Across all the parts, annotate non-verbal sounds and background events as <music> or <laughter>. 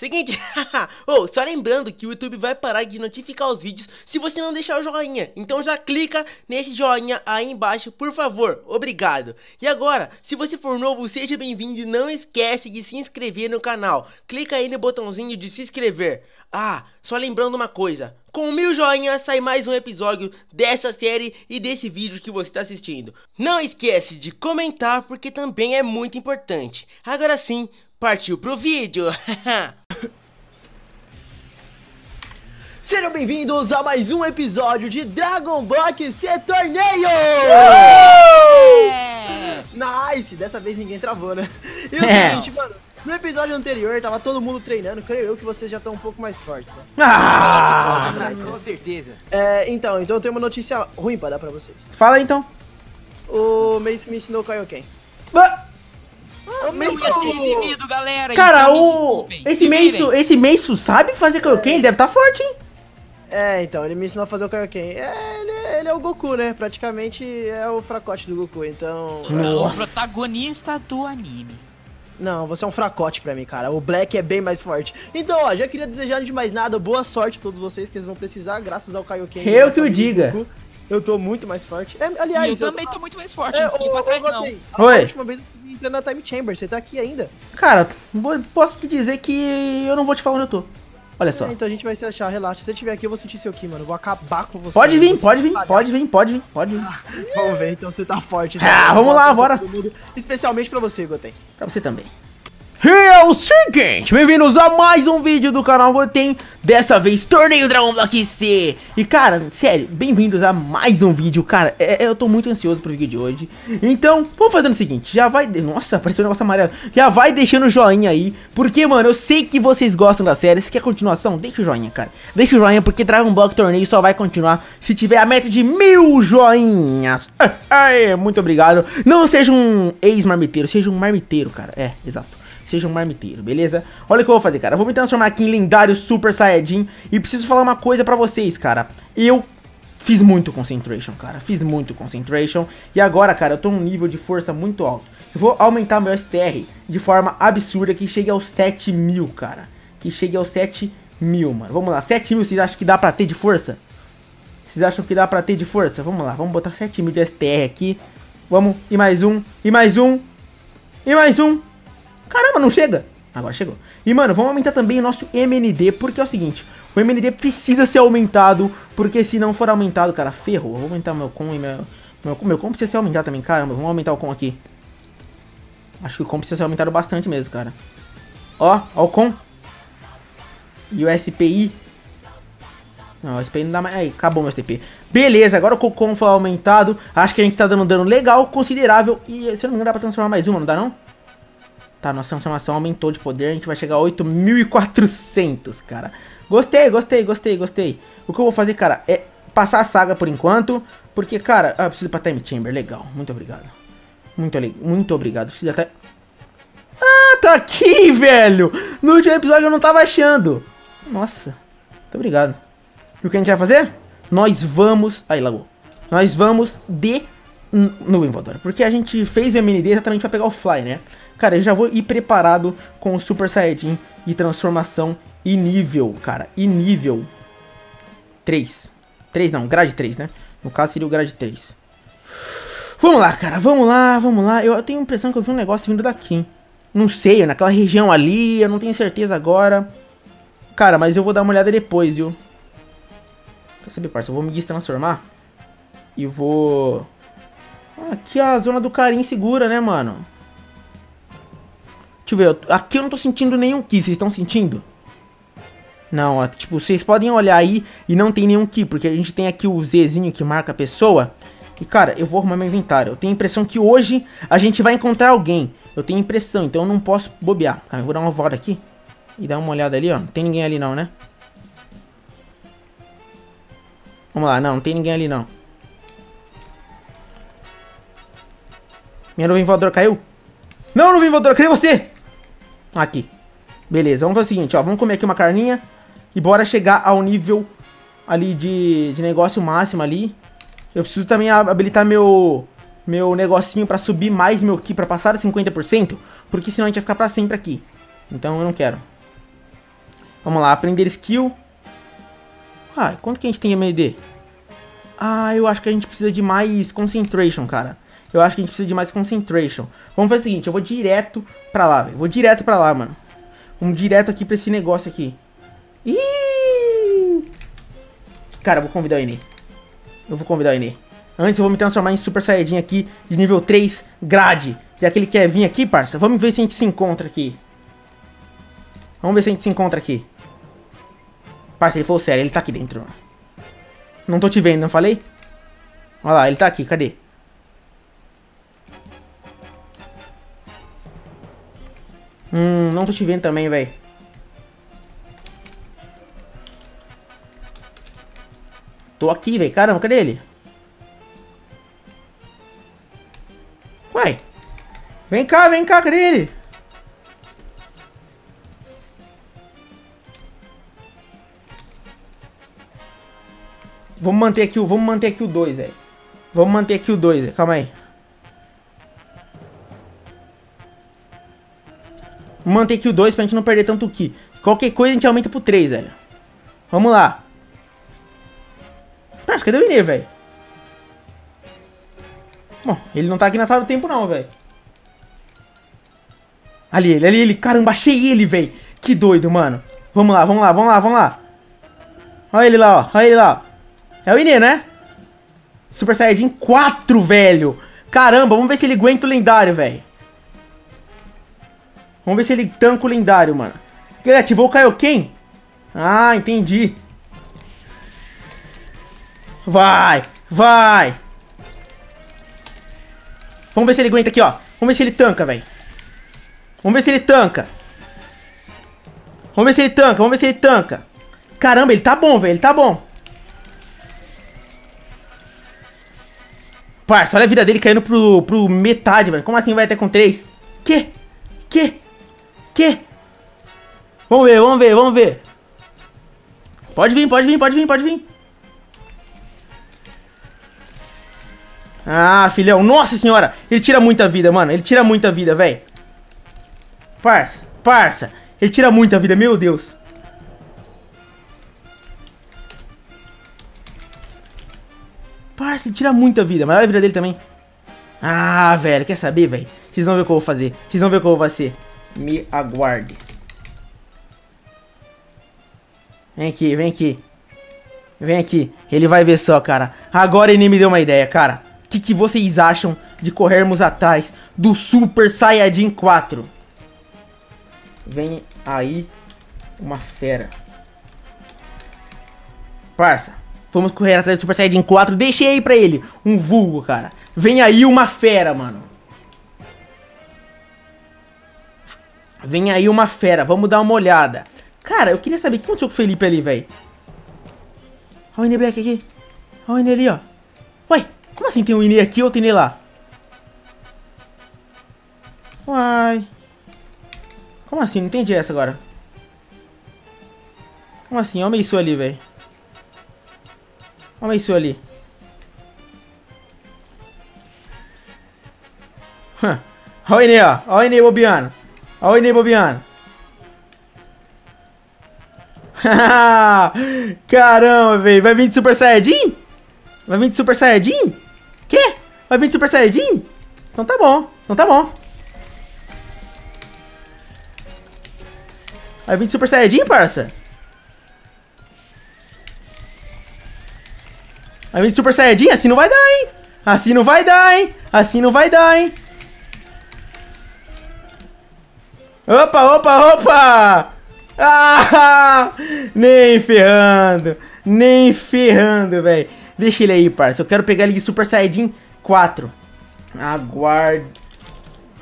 Seguinte, <laughs> oh, só lembrando que o YouTube vai parar de notificar os vídeos se você não deixar o joinha. Então já clica nesse joinha aí embaixo, por favor. Obrigado. E agora, se você for novo, seja bem-vindo e não esquece de se inscrever no canal. Clica aí no botãozinho de se inscrever. Ah, só lembrando uma coisa. Com mil joinhas sai mais um episódio dessa série e desse vídeo que você está assistindo. Não esquece de comentar porque também é muito importante. Agora sim, partiu pro vídeo. <laughs> Sejam bem-vindos a mais um episódio de Dragon Block C Torneio! É. Nice! Dessa vez ninguém travou, né? E o É. seguinte, mano, no episódio anterior tava todo mundo treinando, creio eu que vocês já estão um pouco mais fortes, né? Ah! Com certeza. É, então, então eu tenho uma notícia ruim pra dar pra vocês. Fala aí, então. O Mace me ensinou Kaioken. Ah, O ser inimigo, galera. Cara, então o. Esse virem. esse Meiso sabe fazer Kaioken? Ele deve estar forte, hein? É, então, ele me ensinou a fazer o Kaioken. É, ele, ele é o Goku, né? Praticamente é o fracote do Goku, então... Eu sou o Nossa. protagonista do anime. Não, você é um fracote pra mim, cara. O Black é bem mais forte. Então, ó, já queria desejar de mais nada, boa sorte a todos vocês que eles vão precisar, graças ao Kaioken. Eu que o diga. Goku. Eu tô muito mais forte. É, E aliás, eu também tô muito mais forte, É, não fiquei ô, pra ô, trás não. Gotei, a Oi. última vez eu fui entrar na Time Chamber, você tá aqui ainda? Cara, posso te dizer que eu não vou te falar onde eu tô. Olha só. É, então a gente vai se achar, relaxa. Se você estiver aqui, eu vou sentir seu Ki, mano. Eu vou acabar com você. Pode eu vir, pode vir, pode vir, pode vir, pode vir. Vamos ver, então você tá forte. Ah, vamos lá, bora. Especialmente pra você, Goten. Pra você também. E é o seguinte, bem-vindos a mais um vídeo do canal Goten, dessa vez Torneio Dragon Block C. E cara, sério, bem-vindos a mais um vídeo, cara, é- é- eu tô muito ansioso pro vídeo de hoje. Então, vamos fazendo o seguinte, já vai, nossa, apareceu um negócio amarelo, já vai deixando o joinha aí, porque mano, eu sei que vocês gostam da série, se quer continuação, deixa o joinha, cara. Deixa o joinha, porque Dragon Block Torneio só vai continuar se tiver a meta de mil joinhas. <laughs> Muito obrigado. Não seja um ex-marmiteiro, seja um marmiteiro, cara, é, exato seja um marmiteiro, beleza? Olha o que eu vou fazer, cara. Eu vou me transformar aqui em lendário Super Saiyajin e preciso falar uma coisa pra vocês, cara. Eu fiz muito concentration, cara. Fiz muito concentration e agora, cara, eu tô num nível de força muito alto. Eu vou aumentar meu STR de forma absurda que chegue aos 7 mil, cara. Que chegue aos 7 mil, mano. Vamos lá, 7 mil, vocês acham que dá pra ter de força? Vocês acham que dá pra ter de força? Vamos lá, vamos botar 7 mil de STR aqui. Vamos, e mais um, e mais um, e mais um. Caramba, não chega. Agora chegou. E, mano, vamos aumentar também o nosso MND, porque é o seguinte, o MND precisa ser aumentado, porque se não for aumentado, cara, ferrou. Eu vou aumentar meu com e meu... Meu, meu com precisa ser aumentado também, caramba, vamos aumentar o com aqui. Acho que o com precisa ser aumentado bastante mesmo, cara. Ó, ó o com. E o SPI. Não, o SPI não dá mais. Aí, acabou meu STP. Beleza, agora o Cocon foi aumentado. Acho que a gente tá dando dano legal, considerável. E se eu não me engano, dá pra transformar mais uma, não dá não? Tá, nossa transformação aumentou de poder, a gente vai chegar a 8.400, cara. Gostei, gostei, gostei, gostei. O que eu vou fazer, cara, é passar a saga por enquanto, porque, cara, ah, preciso ir pra Time Chamber, legal, muito obrigado. Muito, muito obrigado, preciso até... Ah, tá aqui, <laughs> velho! No último episódio eu não tava achando. Nossa, muito obrigado. E o que a gente vai fazer? Nós vamos... Aí, lagou. Nós vamos de n- nuvem voadora. Porque a gente fez o MND exatamente pra pegar o Fly, né? Cara, eu já vou ir preparado com o Super Saiyajin e transformação e nível, cara. E nível 3. 3 não, grade 3, né? No caso seria o grade 3. Vamos lá, cara. Vamos lá, vamos lá. Eu, tenho a impressão que eu vi um negócio vindo daqui. hein? Não sei, naquela região ali. Eu não tenho certeza agora. Cara, mas eu vou dar uma olhada depois, viu? Quer saber, parça? Eu vou me destransformar. E vou... Aqui a zona do carinho segura, né, mano? Deixa eu ver. Aqui eu não tô sentindo nenhum Ki. Vocês estão sentindo? Não, ó, tipo, vocês podem olhar aí e não tem nenhum Ki. Porque a gente tem aqui o Zzinho que marca a pessoa. E, cara, eu vou arrumar meu inventário. Eu tenho a impressão que hoje a gente vai encontrar alguém. Eu tenho impressão, então eu não posso bobear. Cara, eu vou dar uma volta aqui. E dar uma olhada ali, ó. Não tem ninguém ali não, né? Vamos lá, não, não tem ninguém ali não. Minha nuvem voadora caiu? Não, nuvem voadora, cadê você? Aqui. Beleza, vamos fazer o seguinte, ó. Vamos comer aqui uma carninha. E bora chegar ao nível ali de, de negócio máximo ali. Eu preciso também habilitar meu meu negocinho pra subir mais meu Ki pra passar de 50%. Porque senão a gente vai ficar pra sempre aqui. Então eu não quero. Vamos lá, aprender skill. Ah, quanto que a gente tem MD? Ah, eu acho que a gente precisa de mais concentration, cara. Eu acho que a gente precisa de mais concentration. Vamos fazer o seguinte, eu vou direto pra lá, velho. Vou direto pra lá, mano. Vamos direto aqui pra esse negócio aqui. Ih! Cara, eu vou convidar o Enê. Eu vou convidar o Enê. Antes eu vou me transformar em Super Saiyajin aqui, de nível 3, grade. Já que ele quer vir aqui, parça, vamos ver se a gente se encontra aqui. Vamos ver se a gente se encontra aqui. Parça, ele falou sério, ele tá aqui dentro. Não tô te vendo, não falei? Olha lá, ele tá aqui, cadê? Hum, não tô te vendo também, velho. Tô aqui, velho. Caramba, cadê ele? Uai. Vem cá, vem cá, cadê ele? Vamos manter aqui o, vamos manter aqui o 2, velho. Vamos manter aqui o 2, velho. Calma aí. Manter aqui o 2 pra gente não perder tanto Ki. Qualquer coisa a gente aumenta pro 3, velho. Vamos lá. Nossa, cadê o Inê, velho? Bom, ele não tá aqui na sala do tempo não, velho. Ali ele, ali ele. Caramba, achei ele, velho. Que doido, mano. Vamos lá, vamos lá, vamos lá, vamos lá. Olha ele lá, ó. Olha ele lá, ó. É o Inê, né? Super Saiyajin 4, velho. Caramba, vamos ver se ele aguenta o lendário, velho. Vamos ver se ele tanca o lendário, mano. Ele ativou o Kaioken? Ah, entendi. Vai, vai. Vamos ver se ele aguenta aqui, ó. Vamos ver se ele tanca, velho. Vamos ver se ele tanca. Vamos ver se ele tanca, vamos ver se ele tanca. Caramba, ele tá bom, velho, ele tá bom. Parça, olha a vida dele caindo pro, pro metade, velho. Como assim vai até com 3? Que? Que? Que? Vamos ver, vamos ver, vamos ver. Pode vir, pode vir, pode vir, pode vir. Ah, filhão. Nossa senhora. Ele tira muita vida, mano. Ele tira muita vida, velho. Parça, parça. Ele tira muita vida, meu Deus. Parça, ele tira muita vida. Mas olha a vida dele também. Ah, velho. Quer saber, velho? Vocês vão ver o que eu vou fazer. Vocês vão ver o que eu vou fazer. Me aguarde. Vem aqui, vem aqui. Vem aqui. Ele vai ver só, cara. Agora ele me deu uma ideia, cara. O que, que vocês acham de corrermos atrás do Super Saiyajin 4? Vem aí uma fera. Parça, vamos correr atrás do Super Saiyajin 4. Deixei aí pra ele um vulgo, cara. Vem aí uma fera, mano. Vem aí uma fera, vamos dar uma olhada. Cara, eu queria saber o que aconteceu com o Felipe ali, velho. Olha o Ine Black aqui. Olha o Ine ali, ó. Ué, como assim tem um Ine aqui e outro Ine lá? Uai. Como assim? Não entendi essa agora. Como assim? Olha isso ali, velho. Olha isso ali. Olha o Ine, ó. Olha o Ine bobeando. Olha o Inei bobeando. <laughs> Caramba, velho. Vai vir de Super Saiyajin? Vai vir de Super Saiyajin? Quê? Vai vir de Super Saiyajin? Então tá bom. Então tá bom. Vai vir de Super Saiyajin, parça? Vai vir de Super Saiyajin? Assim não vai dar, hein? Assim não vai dar, hein? Assim não vai dar, hein? Opa, opa, opa! Ah! Nem ferrando! Nem ferrando, velho. Deixa ele aí, parça. Eu quero pegar ele de Super Saiyajin 4. Aguarde.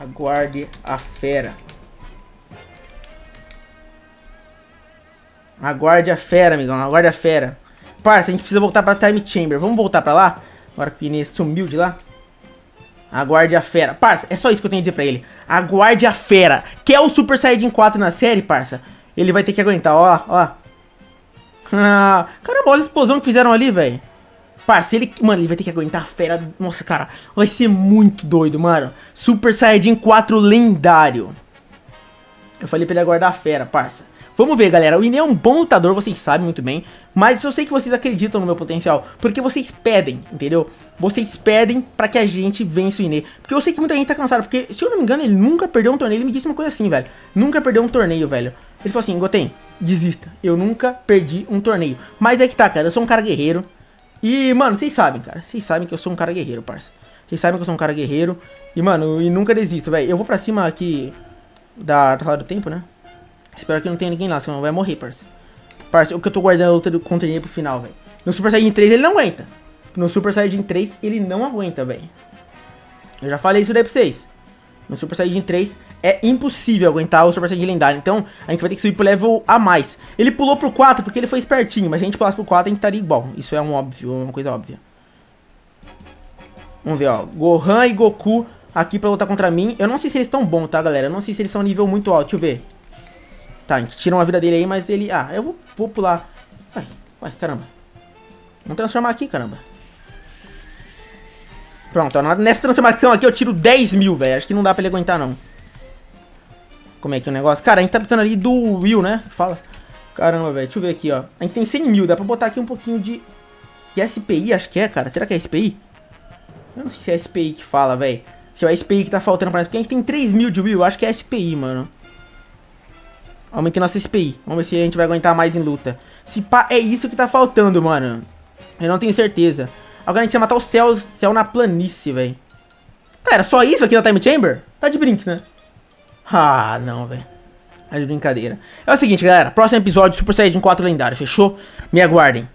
Aguarde a fera. Aguarde a fera, amigão. Aguarde a fera. Parça, a gente precisa voltar pra Time Chamber. Vamos voltar pra lá? Agora que o Inês sumiu de lá. Aguarde a fera. Parça, é só isso que eu tenho a dizer pra ele. Aguarde a fera. Quer o Super Saiyajin 4 na série, parça? Ele vai ter que aguentar, ó, ó. <laughs> Ah, caramba, olha a explosão que fizeram ali, velho. Parça, ele... Mano, ele vai ter que aguentar a fera. Nossa, cara, vai ser muito doido, mano. Super Saiyajin 4 lendário. Eu falei pra ele aguardar a fera, parça. Vamos ver, galera. O Ine é um bom lutador, vocês sabem muito bem. Mas eu sei que vocês acreditam no meu potencial. Porque vocês pedem, entendeu? Vocês pedem pra que a gente vença o Ine. Porque eu sei que muita gente tá cansada. Porque, se eu não me engano, ele nunca perdeu um torneio. Ele me disse uma coisa assim, velho. Nunca perdeu um torneio, velho. Ele falou assim, Goten, desista. Eu nunca perdi um torneio. Mas é que tá, cara. Eu sou um cara guerreiro. E, mano, vocês sabem, cara. Vocês sabem que eu sou um cara guerreiro, parça. Vocês sabem que eu sou um cara guerreiro. E, mano, e nunca desisto, velho. Eu vou pra cima aqui da, sala do tempo, né? Espero que não tenha ninguém lá, senão vai morrer, parça. Parça, o que eu tô guardando a luta do contra ele pro final, velho. No Super Saiyajin 3 ele não aguenta. No Super Saiyajin 3 ele não aguenta, velho. Eu já falei isso daí pra vocês. No Super Saiyajin 3 é impossível aguentar o Super Saiyajin lendário. Então a gente vai ter que subir pro level a mais. Ele pulou pro 4 porque ele foi espertinho. Mas se a gente pulasse pro 4 a gente estaria igual. Isso é um óbvio, uma coisa óbvia. Vamos ver, ó. Gohan e Goku aqui pra lutar contra mim. Eu não sei se eles estão bons, tá, galera? Eu não sei se eles são nível muito alto. Deixa eu ver. Tá, a gente tira uma vida dele aí, mas ele... Ah, eu vou, vou pular. Vai, vai, caramba. Vamos transformar aqui, caramba. Pronto, ó, nessa transformação aqui eu tiro 10 mil, velho. Acho que não dá pra ele aguentar, não. Como é que é o negócio? Cara, a gente tá precisando ali do Will, né? Fala. Caramba, velho. Deixa eu ver aqui, ó. A gente tem 100 mil. Dá pra botar aqui um pouquinho de... De SPI, acho que é, cara. Será que é SPI? Eu não sei se é SPI que fala, velho. Se é SPI que tá faltando pra nós. Porque a gente tem 3 mil de Will. Acho que é SPI, mano. Aumentei nossa SPI. Vamos ver se a gente vai aguentar mais em luta. Se pá, é isso que tá faltando, mano. Eu não tenho certeza. Agora a gente vai matar o céu, céu na planície, velho. Cara, só isso aqui na Time Chamber? Tá de brinks, né? Ah, não, velho. Tá de brincadeira. É o seguinte, galera. Próximo episódio, Super Saiyajin 4 lendário, fechou? Me aguardem.